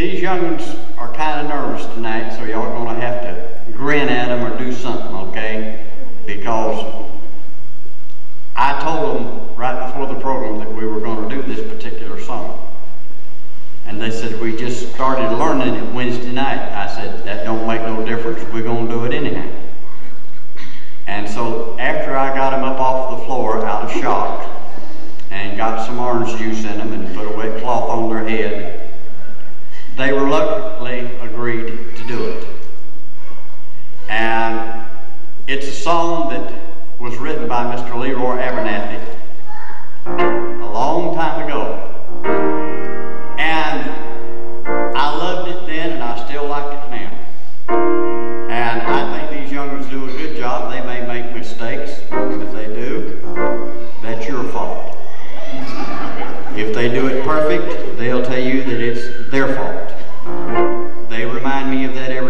these young'uns are kind of nervous tonight, so y'all gonna have to grin at them or do something, okay? Because I told them right before the program that we were gonna do this particular song. And they said, we just started learning it Wednesday night. I said, that don't make no difference, we're gonna do it anyhow. And so after I got them up off the floor out of shock and got some orange juice in them and put a wet cloth on their head, reluctantly agreed to do it. And it's a song that was written by Mr. Leroy Abernathy a long time ago. And I loved it then and I still like it now. And I think these youngers do a good job. They may make mistakes. If they do, that's your fault. If they do it perfect, they'll tell you that it's their fault. Remind me of that every